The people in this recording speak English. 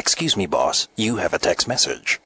Excuse me, boss. You have a text message.